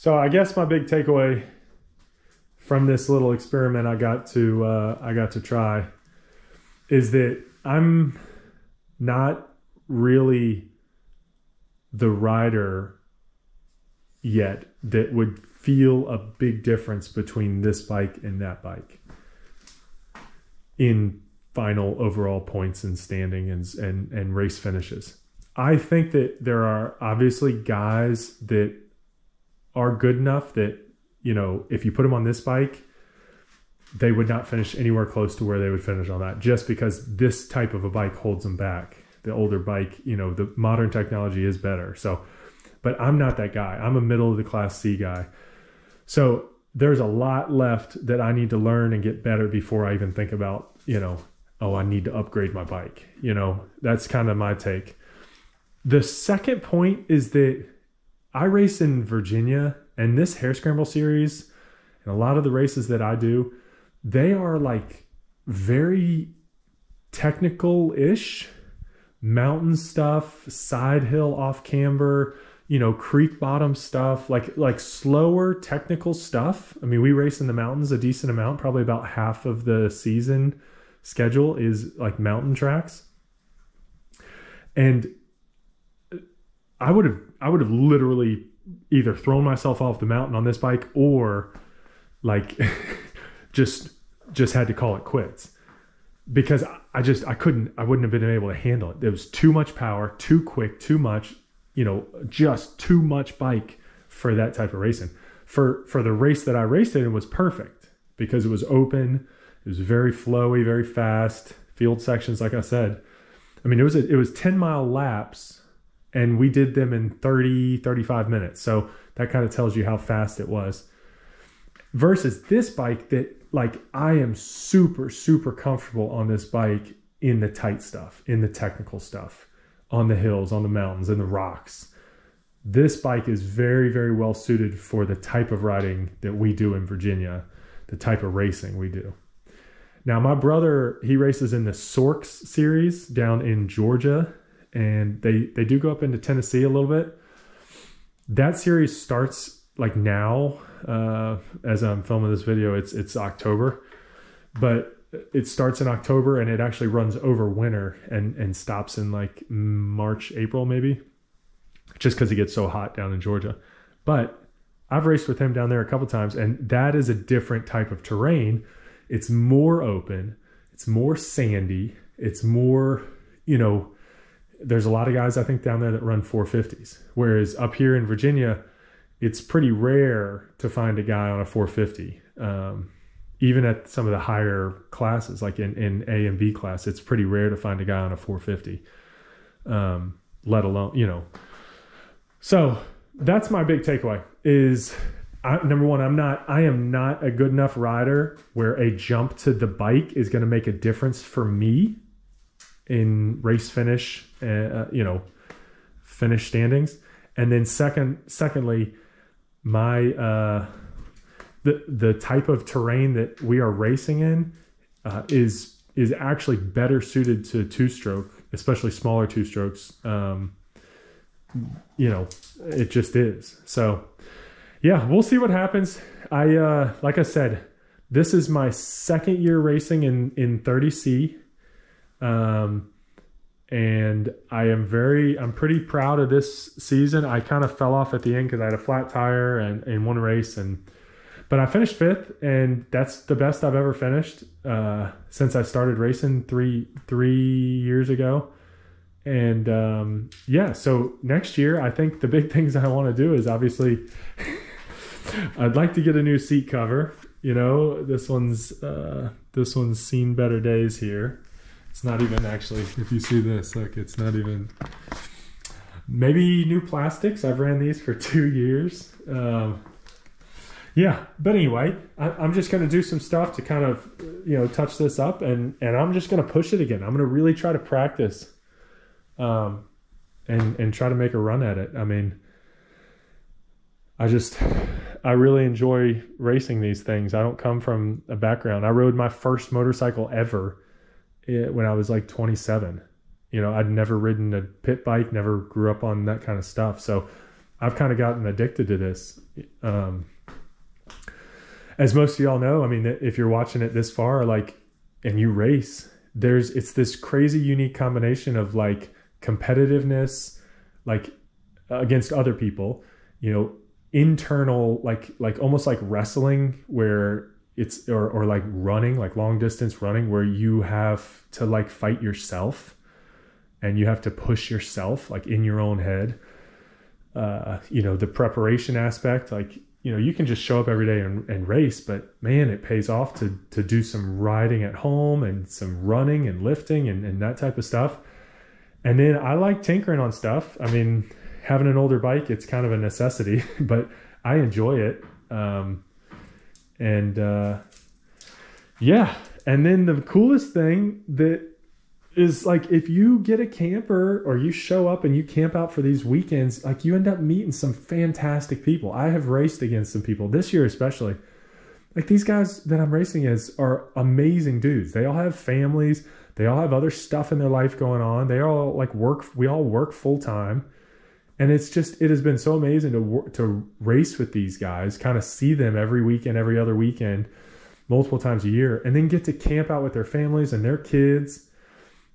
So I guess my big takeaway from this little experiment I got to uh, I got to try is that I'm not really the rider yet that would feel a big difference between this bike and that bike in final overall points and standing and and, and race finishes. I think that there are obviously guys that are good enough that you know if you put them on this bike they would not finish anywhere close to where they would finish on that just because this type of a bike holds them back. The older bike you know the modern technology is better. So but i'm not that guy. I'm a middle of the class c guy. So there's a lot left that i need to learn and get better before i even think about you know oh i need to upgrade my bike. You know that's kind of my take. The second point is that i race in virginia and this hare scramble series and a lot of the races that i do they are like very technical ish mountain stuff, side hill off camber, you know, creek bottom stuff, like like slower technical stuff. I mean, we race in the mountains a decent amount, probably about half of the season schedule is like mountain tracks. And I would have I would have literally either thrown myself off the mountain on this bike or like just just had to call it quits because I just I couldn't I wouldn't have been able to handle it. There was too much power, too quick, too much, you know, just too much bike for that type of racing. For for the race that I raced in, it was perfect because it was open, it was very flowy, very fast. Field sections, like I said. I mean, it was a, it was 10 mile laps and we did them in 30 35 minutes. So that kind of tells you how fast it was. Versus this bike that like I am super, super comfortable on this bike in the tight stuff, in the technical stuff, on the hills, on the mountains, and the rocks. This bike is very, very well suited for the type of riding that we do in Virginia, the type of racing we do. Now, my brother, he races in the Sorks series down in Georgia, and they they do go up into Tennessee a little bit. That series starts like now uh, as I'm filming this video. It's it's October, but it starts in October and it actually runs over winter and and stops in like March, April maybe, just because it gets so hot down in Georgia. But I've raced with him down there a couple times, and that is a different type of terrain. It's more open. It's more sandy. It's more, you know, there's a lot of guys I think down there that run 450s. Whereas up here in Virginia, it's pretty rare to find a guy on a 450. Um, even at some of the higher classes, like in, in A and B class, it's pretty rare to find a guy on a 450. Um, let alone, you know. So that's my big takeaway is I, number one, I'm not, I am not a good enough rider where a jump to the bike is going to make a difference for me in race finish, uh, you know, finish standings. And then second, secondly, my uh, the the type of terrain that we are racing in uh, is is actually better suited to two stroke, especially smaller two strokes. Um, you know, it just is. So, yeah, we'll see what happens. I uh, like I said, this is my second year racing in in 30C. Um, and I am very, I'm pretty proud of this season. I kind of fell off at the end because I had a flat tire and in one race, and but I finished fifth, and that's the best I've ever finished uh, since I started racing three three years ago. And um, yeah, so next year, I think the big things I want to do is obviously, I'd like to get a new seat cover. You know, this one's uh, this one's seen better days here. It's not even actually, if you see this, look, it's not even. Maybe new plastics. I've ran these for two years. Um, yeah, but anyway, I, am just going to do some stuff to kind of, you know, touch this up, and and I'm just going to push it again. I'm going to really try to practice, um, and and try to make a run at it. I mean, I just, I really enjoy racing these things. I don't come from a background. I rode my first motorcycle ever when I was like 27. You know, I'd never ridden a pit bike, never grew up on that kind of stuff. So I've kind of gotten addicted to this. Um, as most of y'all know, I mean, if you're watching it this far, like, and you race, there's it's this crazy unique combination of like competitiveness, like against other people, you know, internal like like almost like wrestling where it's or or like running, like long distance running where you have to like fight yourself and you have to push yourself like in your own head. Uh, you know, the preparation aspect, like you know you can just show up every day and, and race but man it pays off to to do some riding at home and some running and lifting and, and that type of stuff. And then i like tinkering on stuff. I mean having an older bike it's kind of a necessity but i enjoy it. Um, and uh, yeah and then the coolest thing that is like if you get a camper or you show up and you camp out for these weekends, like you end up meeting some fantastic people. I have raced against some people this year, especially. Like these guys that I'm racing as are amazing dudes. They all have families. They all have other stuff in their life going on. They all like work. We all work full time, and it's just it has been so amazing to to race with these guys. Kind of see them every weekend, every other weekend, multiple times a year, and then get to camp out with their families and their kids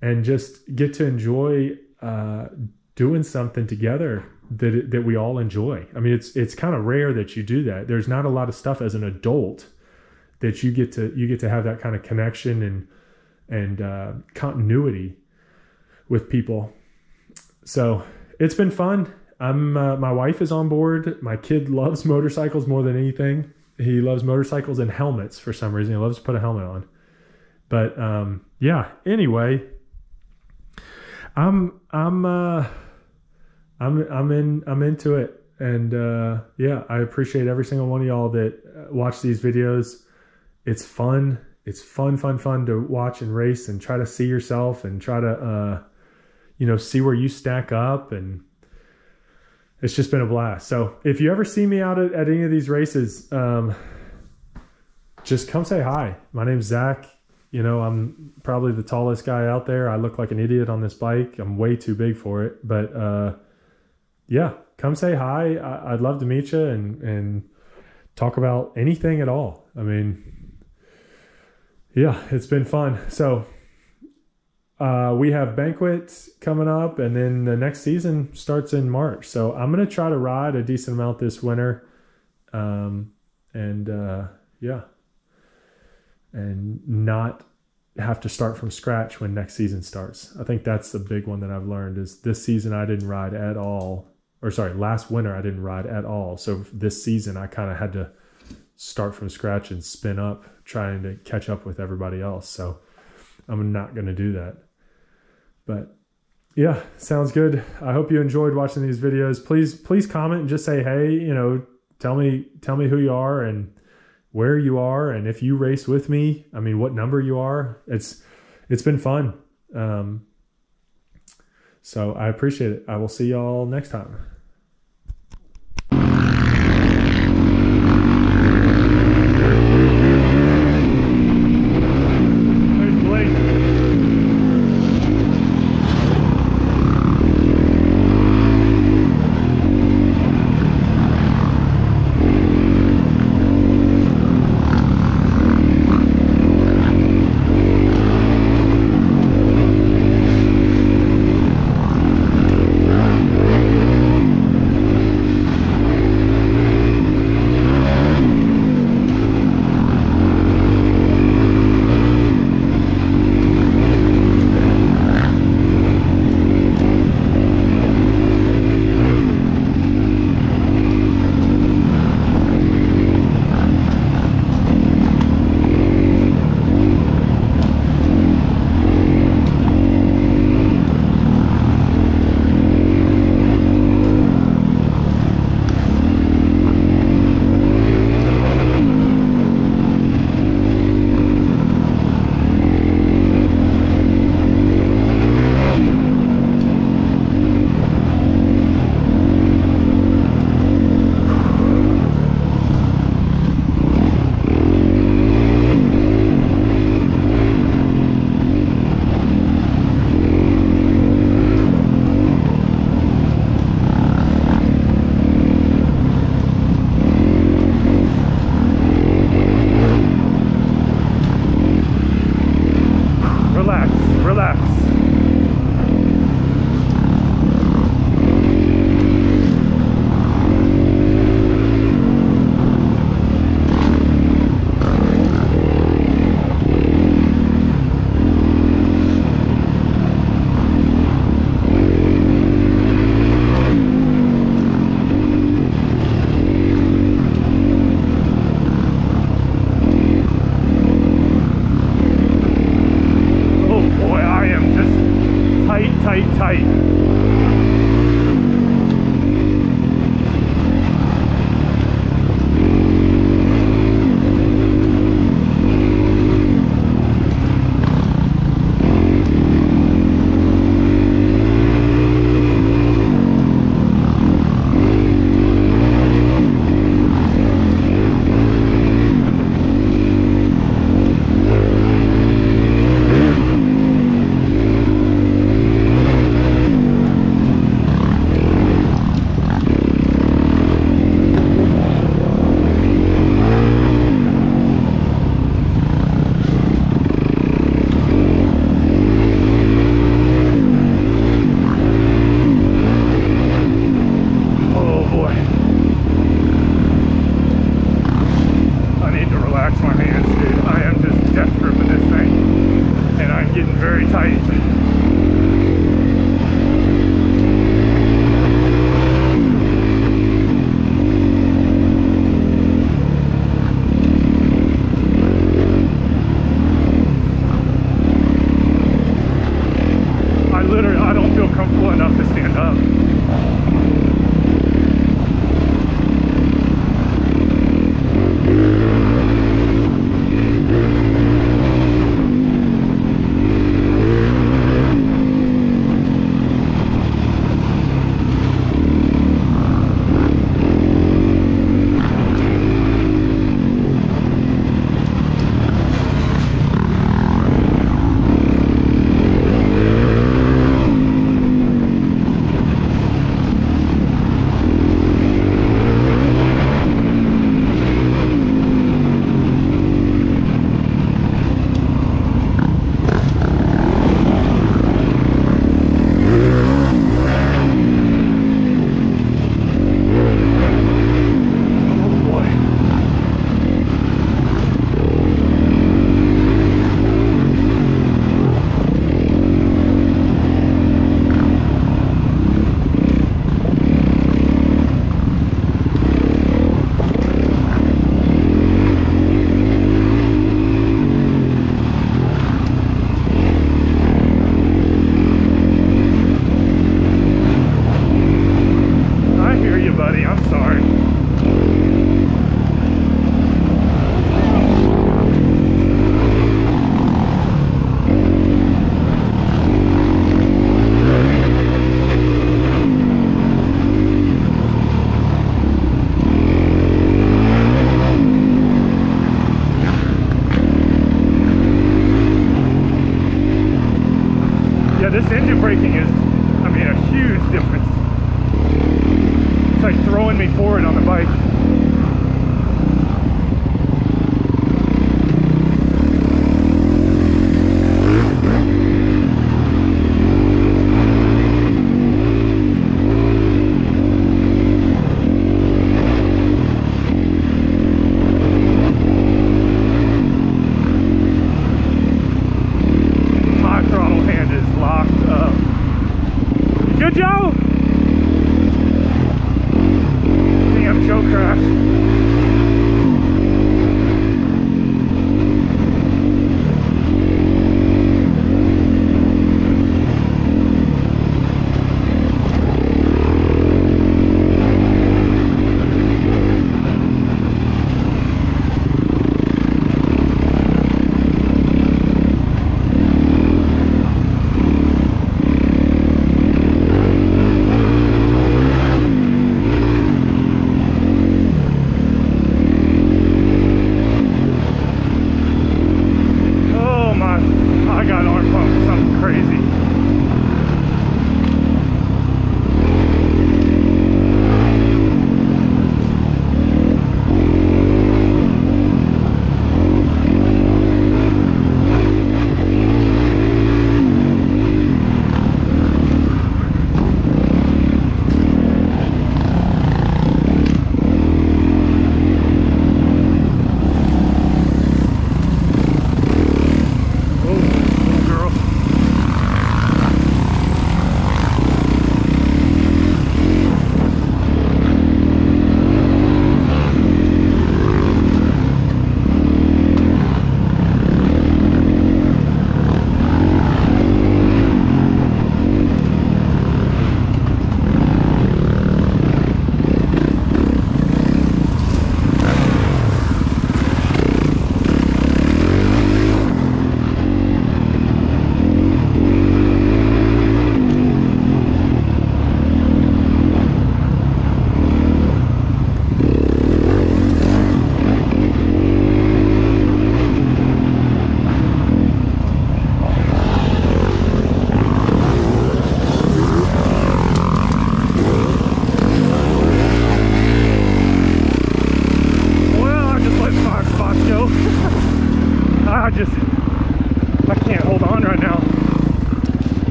and just get to enjoy uh, doing something together that that we all enjoy. I mean, it's it's kind of rare that you do that. There's not a lot of stuff as an adult that you get to you get to have that kind of connection and and uh, continuity with people. So it's been fun. I'm uh, my wife is on board. My kid loves motorcycles more than anything. He loves motorcycles and helmets for some reason. He loves to put a helmet on. But um, yeah. Anyway, I'm I'm uh I'm I'm in I'm into it and uh yeah, I appreciate every single one of y'all that uh, watch these videos. It's fun. It's fun fun fun to watch and race and try to see yourself and try to uh you know, see where you stack up and it's just been a blast. So, if you ever see me out at, at any of these races, um just come say hi. My name's Zach you know, I'm probably the tallest guy out there. I look like an idiot on this bike. I'm way too big for it. But uh, yeah, come say hi. I, would love to meet you and and talk about anything at all. I mean, yeah, it's been fun. So uh, we have banquets coming up, and then the next season starts in March. So I'm gonna try to ride a decent amount this winter. Um, and uh, yeah and not have to start from scratch when next season starts. I think that's the big one that I've learned is this season I didn't ride at all or sorry, last winter I didn't ride at all. So this season I kind of had to start from scratch and spin up trying to catch up with everybody else. So I'm not going to do that. But yeah, sounds good. I hope you enjoyed watching these videos. Please please comment and just say hey, you know, tell me tell me who you are and where you are. And if you race with me i mean what number you are? It's it's been fun. Um, so i appreciate it. I will see y'all next time braking is, I mean, a huge difference. It's like throwing me forward on the bike.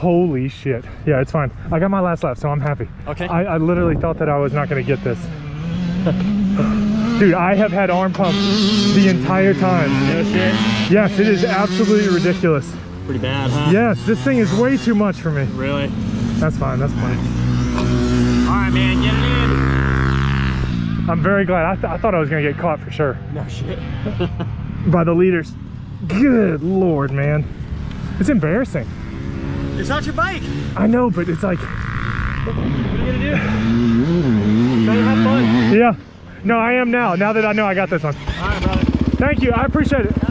Holy shit. Yeah, it's fine. I got my last lap, so I'm happy. Okay. I, I literally thought that I was not going to get this. Dude, I have had arm pump the entire time. No shit. Yes, it is absolutely ridiculous. Pretty bad, huh? Yes, this thing is way too much for me. Really? That's fine, that's fine. All right, man, get it in. I'm very glad. I, th I thought I was going to get caught for sure. No shit. by the leaders. Good lord, man. It's embarrassing. It's not your bike. I know, but it's like, What are you gonna do? Gotta have fun. yeah. No, I am now. Now that I know I got this one. All right, brother. Thank you. I appreciate it.